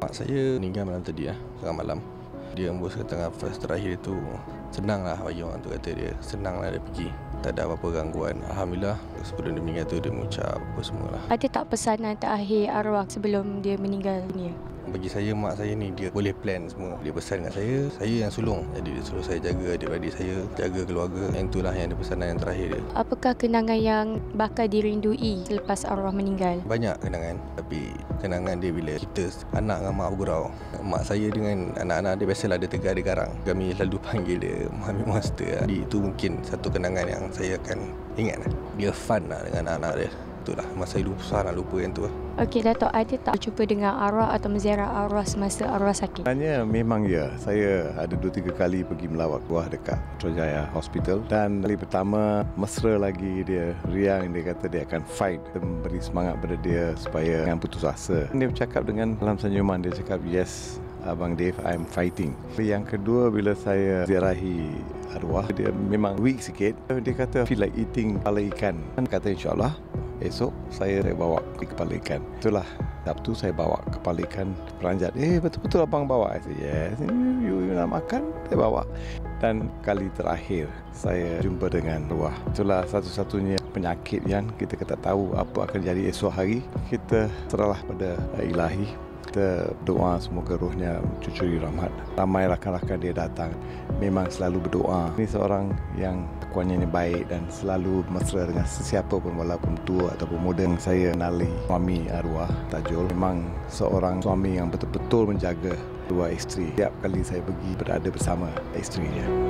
Mak saya meninggal malam tadi lah, tengah malam. Dia embuskan tengah fas terakhir tu senang lah bagi orang tu kata dia. Senang lah dia pergi. Tak ada apa-apa gangguan. Alhamdulillah sebelum dia meninggal tu dia mengucap apa semua lah. Ada tak pesanan terakhir arwah sebelum dia meninggal dunia? Bagi saya, mak saya ni dia boleh plan semua. Dia pesan kat saya, saya yang sulung. Jadi dia suruh saya jaga adik-adik saya, jaga keluarga. Yang itulah yang dia pesanan yang terakhir dia. Apakah kenangan yang bakal dirindui selepas arwah meninggal? Banyak kenangan Tapi kenangan dia bila kita anak dengan mak bergurau Mak saya dengan anak-anak dia biasalah dia tegar dia garang Kami selalu panggil dia Mami Monster Jadi itu mungkin satu kenangan yang saya akan ingat lah. Dia fun lah dengan anak-anak dia Itulah masa hidup susah nak lupa yang tu lah. Okey Dato' ada tak jumpa dengan arwah atau menziarah arwah semasa arwah sakit? Sebenarnya memang ya. Saya ada dua tiga kali pergi melawat buah dekat Trojaya Hospital dan kali pertama mesra lagi dia riang dia kata dia akan fight dia memberi semangat pada dia supaya jangan putus asa. Dia bercakap dengan dalam senyuman dia cakap yes Abang Dave, I'm fighting. Yang kedua bila saya ziarahi arwah, dia memang weak sikit. Dia kata feel like eating kepala ikan. Kata insyaAllah Esok saya bawa kepala ikan. Itulah Sabtu saya bawa kepala ikan peranjat. Eh betul-betul abang bawa. Saya yes. You, you, nak makan? Saya bawa. Dan kali terakhir saya jumpa dengan ruah. Itulah satu-satunya penyakit yang kita kata tahu apa akan jadi esok hari. Kita serahlah pada ilahi. Kita berdoa semoga rohnya cucuri rahmat. Ramai rakan-rakan dia datang. Memang selalu berdoa. Ini seorang yang kelakuannya ini baik dan selalu mesra dengan sesiapa pun walaupun tua ataupun muda yang saya kenali suami arwah Tajul memang seorang suami yang betul-betul menjaga dua isteri setiap kali saya pergi berada bersama isterinya.